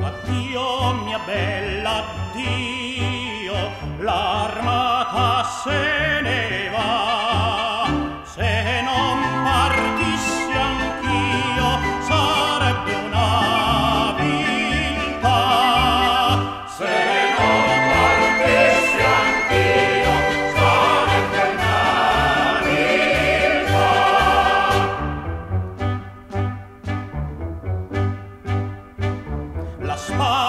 Addio mia bella, addio, l'armata se la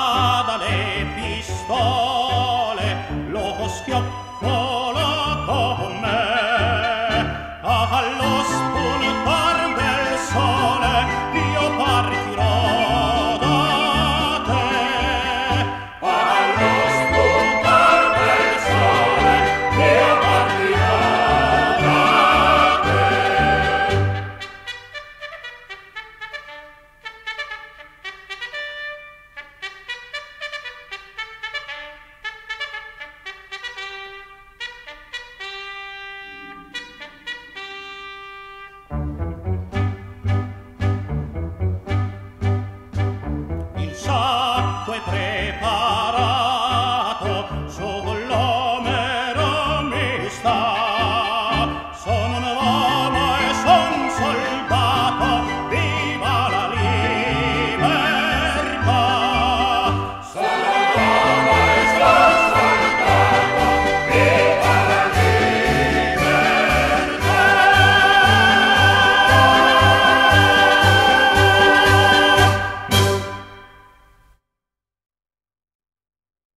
prepara.